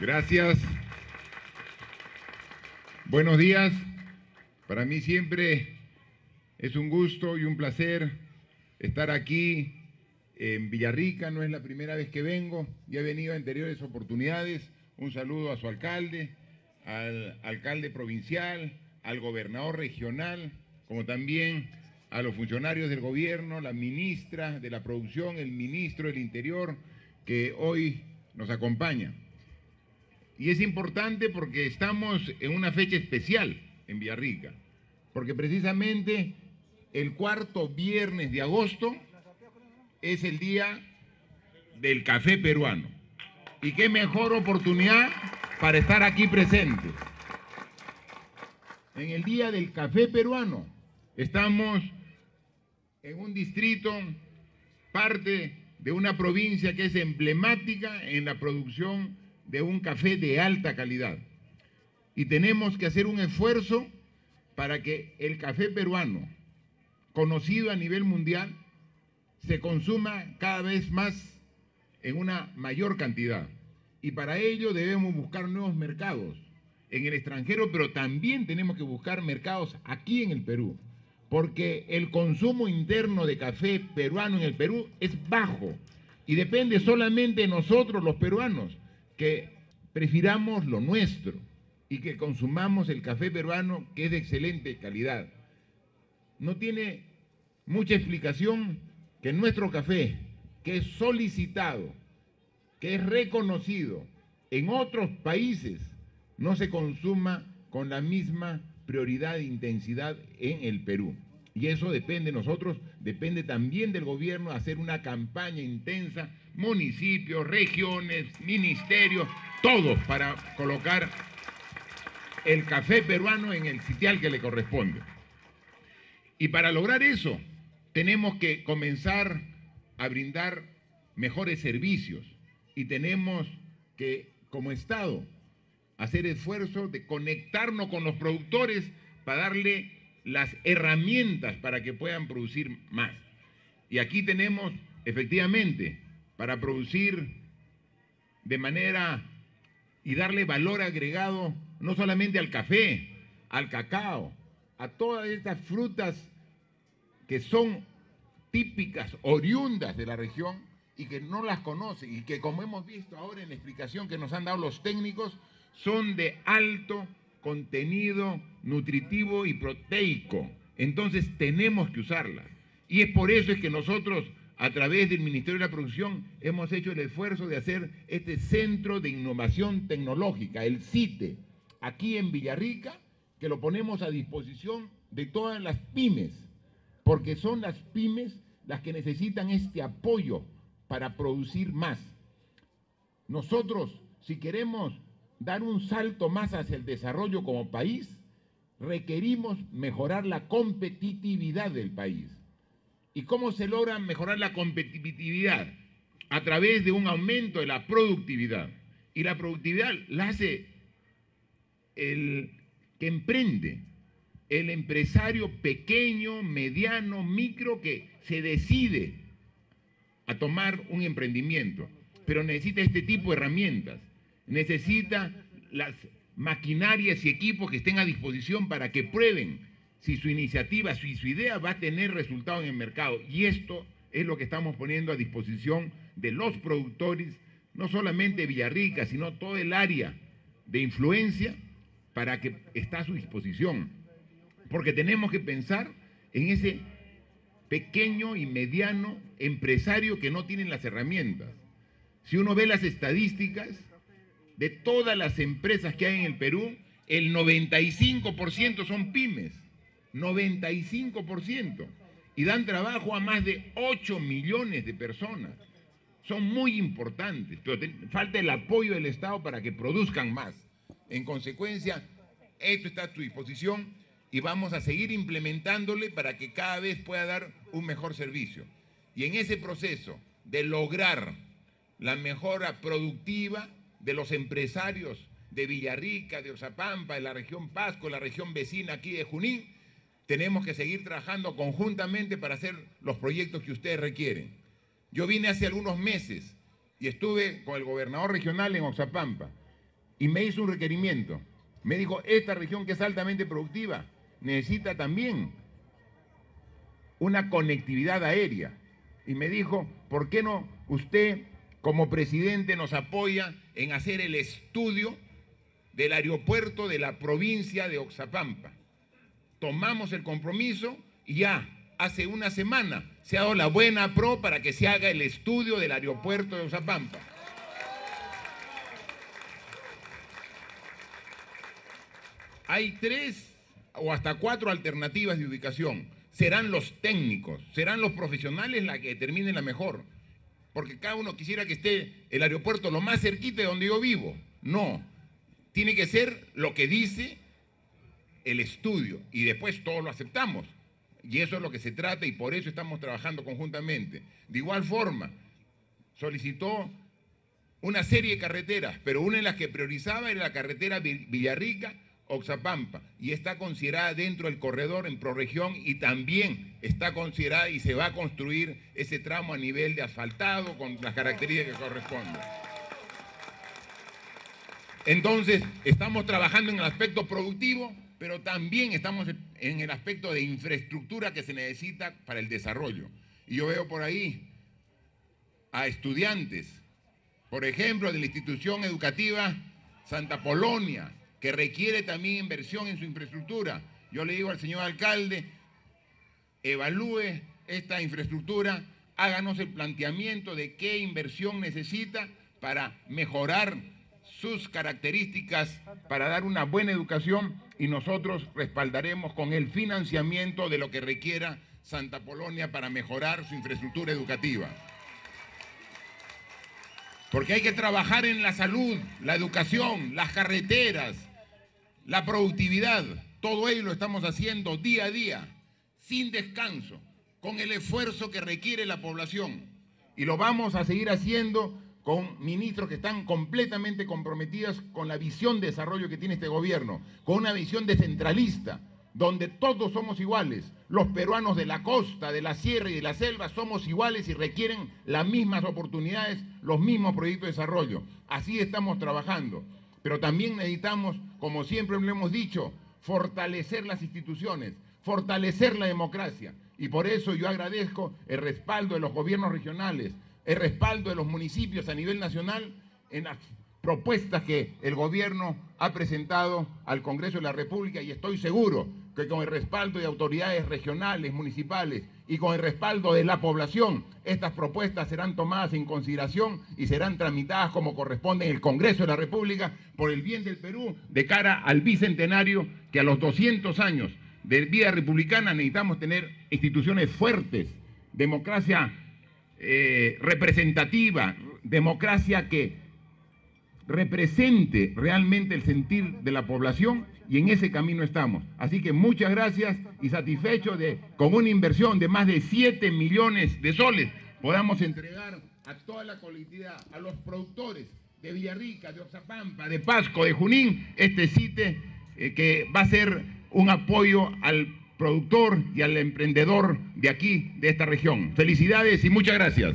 Gracias. Buenos días. Para mí siempre es un gusto y un placer estar aquí en Villarrica. No es la primera vez que vengo. Ya he venido a anteriores oportunidades. Un saludo a su alcalde, al alcalde provincial, al gobernador regional, como también a los funcionarios del gobierno, la ministra de la producción, el ministro del interior, que hoy nos acompaña. Y es importante porque estamos en una fecha especial en Villarrica, porque precisamente el cuarto viernes de agosto es el día del café peruano. Y qué mejor oportunidad para estar aquí presentes. En el día del café peruano estamos en un distrito, parte de una provincia que es emblemática en la producción de un café de alta calidad. Y tenemos que hacer un esfuerzo para que el café peruano, conocido a nivel mundial, se consuma cada vez más en una mayor cantidad. Y para ello debemos buscar nuevos mercados en el extranjero, pero también tenemos que buscar mercados aquí en el Perú, porque el consumo interno de café peruano en el Perú es bajo y depende solamente de nosotros los peruanos que prefiramos lo nuestro y que consumamos el café peruano que es de excelente calidad. No tiene mucha explicación que nuestro café, que es solicitado, que es reconocido en otros países, no se consuma con la misma prioridad e intensidad en el Perú. Y eso depende de nosotros, depende también del gobierno hacer una campaña intensa, municipios, regiones, ministerios, todos para colocar el café peruano en el sitial que le corresponde. Y para lograr eso, tenemos que comenzar a brindar mejores servicios y tenemos que, como Estado, hacer esfuerzo de conectarnos con los productores para darle las herramientas para que puedan producir más. Y aquí tenemos, efectivamente, para producir de manera y darle valor agregado no solamente al café, al cacao, a todas estas frutas que son típicas, oriundas de la región y que no las conocen y que como hemos visto ahora en la explicación que nos han dado los técnicos, son de alto contenido nutritivo y proteico. Entonces tenemos que usarlas. Y es por eso es que nosotros a través del Ministerio de la Producción hemos hecho el esfuerzo de hacer este Centro de Innovación Tecnológica, el CITE, aquí en Villarrica, que lo ponemos a disposición de todas las pymes, porque son las pymes las que necesitan este apoyo para producir más. Nosotros, si queremos dar un salto más hacia el desarrollo como país, requerimos mejorar la competitividad del país. ¿Y cómo se logra mejorar la competitividad? A través de un aumento de la productividad. Y la productividad la hace el que emprende, el empresario pequeño, mediano, micro, que se decide a tomar un emprendimiento. Pero necesita este tipo de herramientas. Necesita las maquinarias y equipos que estén a disposición para que prueben si su iniciativa, si su idea va a tener resultado en el mercado. Y esto es lo que estamos poniendo a disposición de los productores, no solamente Villarrica, sino todo el área de influencia para que está a su disposición. Porque tenemos que pensar en ese pequeño y mediano empresario que no tienen las herramientas. Si uno ve las estadísticas de todas las empresas que hay en el Perú, el 95% son pymes. 95%, y dan trabajo a más de 8 millones de personas. Son muy importantes, pero falta el apoyo del Estado para que produzcan más. En consecuencia, esto está a tu disposición y vamos a seguir implementándole para que cada vez pueda dar un mejor servicio. Y en ese proceso de lograr la mejora productiva de los empresarios de Villarrica, de Osapampa, de la región Pasco, la región vecina aquí de Junín, tenemos que seguir trabajando conjuntamente para hacer los proyectos que ustedes requieren. Yo vine hace algunos meses y estuve con el gobernador regional en Oxapampa y me hizo un requerimiento. Me dijo, esta región que es altamente productiva necesita también una conectividad aérea. Y me dijo, ¿por qué no usted como presidente nos apoya en hacer el estudio del aeropuerto de la provincia de Oxapampa? Tomamos el compromiso y ya hace una semana se ha dado la buena pro para que se haga el estudio del aeropuerto de Oxapampa. Hay tres o hasta cuatro alternativas de ubicación. Serán los técnicos, serán los profesionales la que determinen la mejor. Porque cada uno quisiera que esté el aeropuerto lo más cerquita de donde yo vivo. No, tiene que ser lo que dice el estudio y después todos lo aceptamos. Y eso es lo que se trata y por eso estamos trabajando conjuntamente. De igual forma, solicitó una serie de carreteras, pero una de las que priorizaba era la carretera Villarrica Oxapampa y está considerada dentro del corredor en prorregión y también está considerada y se va a construir ese tramo a nivel de asfaltado con las características que corresponden. Entonces, estamos trabajando en el aspecto productivo, pero también estamos en el aspecto de infraestructura que se necesita para el desarrollo. Y yo veo por ahí a estudiantes, por ejemplo, de la institución educativa Santa Polonia, que requiere también inversión en su infraestructura. Yo le digo al señor alcalde, evalúe esta infraestructura, háganos el planteamiento de qué inversión necesita para mejorar sus características, para dar una buena educación y nosotros respaldaremos con el financiamiento de lo que requiera Santa Polonia para mejorar su infraestructura educativa. Porque hay que trabajar en la salud, la educación, las carreteras, la productividad, todo ello lo estamos haciendo día a día, sin descanso, con el esfuerzo que requiere la población. Y lo vamos a seguir haciendo con ministros que están completamente comprometidos con la visión de desarrollo que tiene este gobierno, con una visión descentralista, donde todos somos iguales. Los peruanos de la costa, de la sierra y de la selva somos iguales y requieren las mismas oportunidades, los mismos proyectos de desarrollo. Así estamos trabajando. Pero también necesitamos, como siempre lo hemos dicho, fortalecer las instituciones, fortalecer la democracia. Y por eso yo agradezco el respaldo de los gobiernos regionales, el respaldo de los municipios a nivel nacional en las propuestas que el gobierno ha presentado al Congreso de la República y estoy seguro que con el respaldo de autoridades regionales, municipales y con el respaldo de la población, estas propuestas serán tomadas en consideración y serán tramitadas como corresponde en el Congreso de la República por el bien del Perú de cara al bicentenario que a los 200 años de vida republicana necesitamos tener instituciones fuertes, democracia eh, representativa, democracia que represente realmente el sentir de la población y en ese camino estamos. Así que muchas gracias y satisfecho de con una inversión de más de 7 millones de soles podamos entregar a toda la colectividad, a los productores de Villarrica, de Oxapampa, de Pasco, de Junín, este sitio eh, que va a ser un apoyo al productor y al emprendedor de aquí, de esta región. Felicidades y muchas gracias.